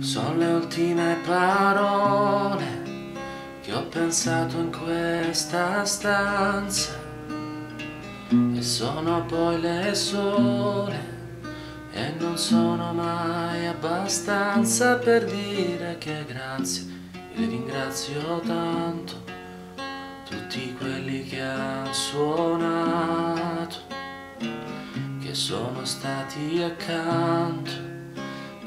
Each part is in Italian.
Sono le ultime parole che ho pensato in questa stanza. E sono poi le sole e non sono mai abbastanza per dire che grazie, li ringrazio tanto tutti quelli che hanno suonato, che sono stati accanto,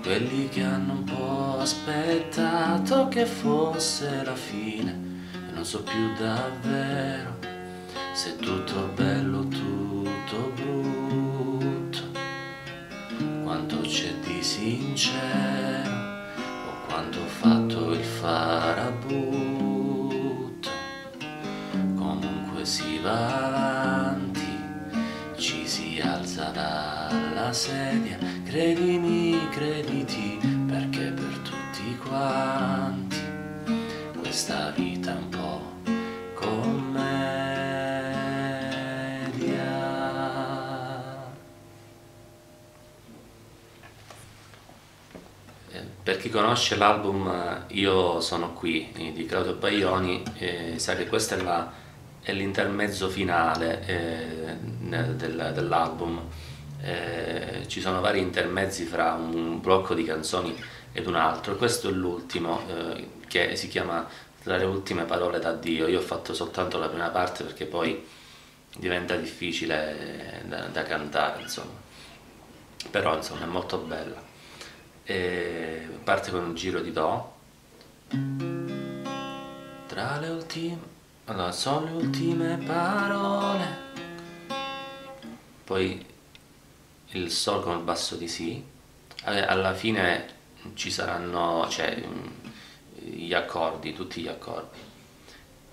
quelli che hanno un po' aspettato che fosse la fine e non so più davvero se tutto bello tutto brutto, quanto c'è di sincero o quanto ho fatto il farabutto. Si va avanti, ci si alza dalla sedia, credimi, crediti, perché per tutti quanti questa vita è un po' commedia. Eh, per chi conosce l'album Io sono qui di Claudio Baglioni, eh, sa che questa è la è l'intermezzo finale eh, del, dell'album. Eh, ci sono vari intermezzi fra un blocco di canzoni ed un altro. Questo è l'ultimo eh, che si chiama Tra le ultime parole d'addio. Io ho fatto soltanto la prima parte perché poi diventa difficile da, da cantare, insomma. Però insomma è molto bella. E parte con un giro di Do. Tra le ultime allora, sono le ultime parole. Poi il Sol con il basso di Si. Alla fine ci saranno cioè, gli accordi, tutti gli accordi.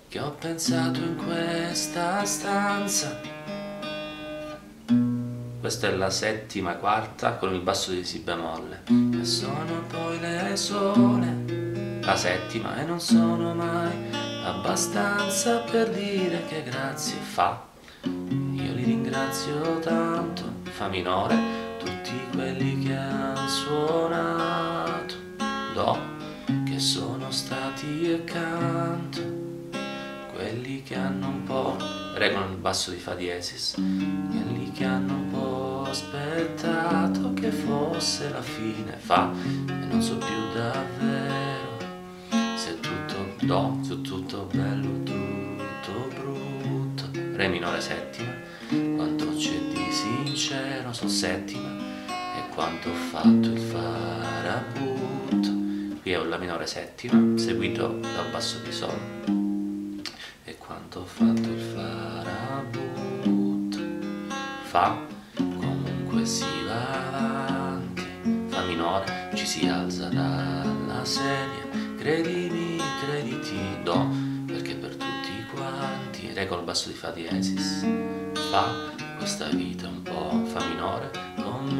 Che ho pensato in questa stanza. Questa è la settima, quarta con il basso di Si bemolle. E sono poi le sole, la settima, e non sono mai abbastanza per dire che grazie fa. Io li ringrazio tanto, fa minore, tutti quelli che hanno suonato, do, che sono stati accanto, quelli che hanno un po', regolano il basso di fa diesis, quelli che hanno un po' aspettato che fosse la fine, fa, e non so più davvero Do su tutto bello, tutto brutto. Re minore settima Quanto sincero Sol settima E quanto ho fatto il farabutto. Qui è un La minore settima Seguito dal basso di Sol. E quanto ho fatto il farabutto. Fa Comunque si va avanti. Fa minore Ci si alza dalla sedia. Credimi, crediti, do, perché per tutti quanti, re col basso di fa diesis, fa questa vita un po' fa minore, commedia,